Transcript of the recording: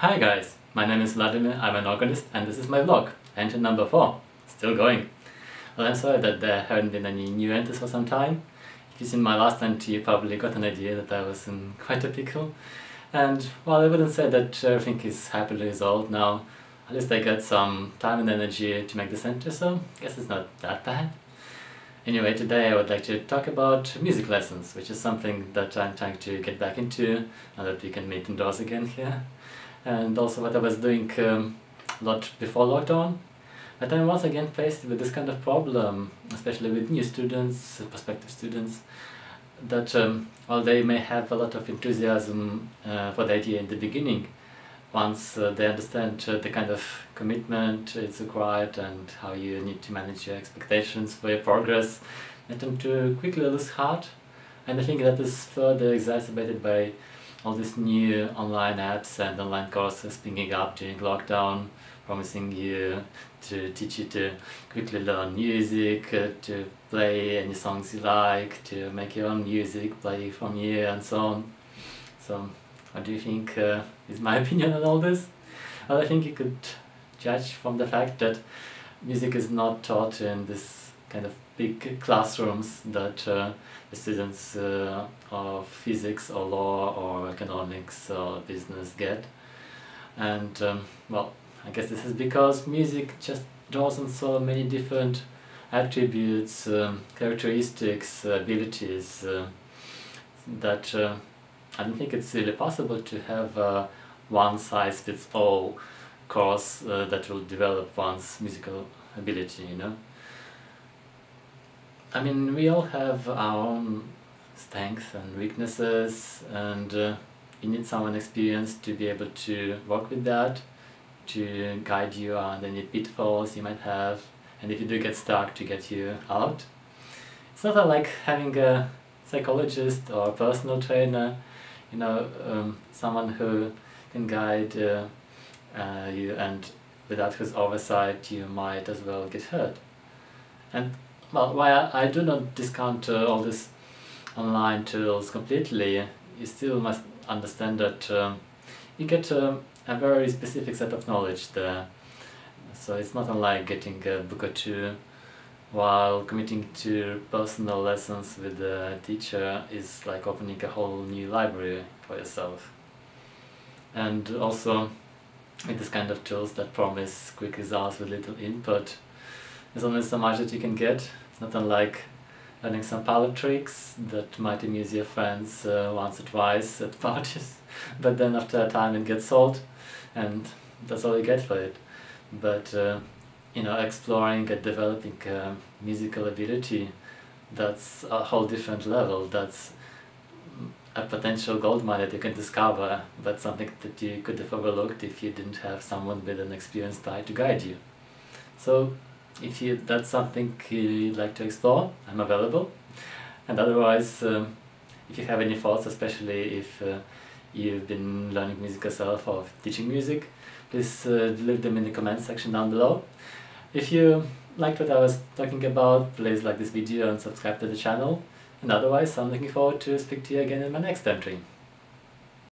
Hi guys, my name is Vladimir, I'm an organist and this is my vlog, engine number 4, still going. Well I'm sorry that there haven't been any new entries for some time. If you've seen my last entry you probably got an idea that I was in um, quite a pickle. And while I wouldn't say that everything is happily resolved now, at least I got some time and energy to make this entry, so I guess it's not that bad. Anyway, today I would like to talk about music lessons, which is something that I'm trying to get back into now that we can meet indoors again here and also what I was doing um, a lot before lockdown. But I'm once again faced with this kind of problem, especially with new students, prospective students, that um, while they may have a lot of enthusiasm uh, for the idea in the beginning, once uh, they understand uh, the kind of commitment it's required and how you need to manage your expectations for your progress, they tend to quickly lose heart. And I think that is further exacerbated by all these new online apps and online courses springing up during lockdown promising you to teach you to quickly learn music, uh, to play any songs you like, to make your own music, play from you and so on. So what do you think uh, is my opinion on all this? Well, I think you could judge from the fact that music is not taught in this kind of big classrooms that uh, the students uh, of physics or law or economics or business get. And um, well, I guess this is because music just draws on so many different attributes, um, characteristics, abilities uh, that uh, I don't think it's really possible to have a one-size-fits-all course uh, that will develop one's musical ability, you know. I mean, we all have our own strengths and weaknesses and uh, you need someone experienced to be able to work with that, to guide you on any pitfalls you might have and if you do get stuck to get you out. It's not like having a psychologist or a personal trainer, you know, um, someone who can guide uh, uh, you and without his oversight you might as well get hurt. And well, while I do not discount uh, all these online tools completely, you still must understand that um, you get um, a very specific set of knowledge there. So it's not unlike getting a book or two while committing to personal lessons with a teacher is like opening a whole new library for yourself. And also with this kind of tools that promise quick results with little input, there's only so much that you can get. It's not unlike learning some parlor tricks that might amuse your friends uh, once or twice at parties, but then after a time it gets old and that's all you get for it. But uh, you know, exploring and developing uh, musical ability, that's a whole different level. That's a potential gold mine that you can discover, but something that you could have overlooked if you didn't have someone with an experienced eye to guide you. So if you that's something you'd like to explore, I'm available. And otherwise, um, if you have any thoughts, especially if uh, you've been learning music yourself or teaching music, please uh, leave them in the comment section down below. If you liked what I was talking about, please like this video and subscribe to the channel. And otherwise, I'm looking forward to speak to you again in my next entry.